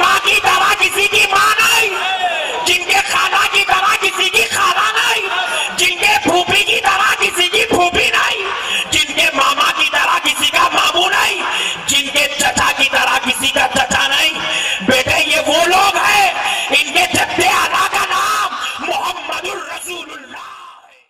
माँ की दवा किसी की माँ नहीं। जिनके खाना की दवा किसी की खाना नहीं। जिनके फूफी की दवा किसी की फूफी नहीं। जिनके मामा की दवा किसी का मामू नहीं। जिनके चचा की दवा किसी का चचा नहीं। बेटे, ये वो लोग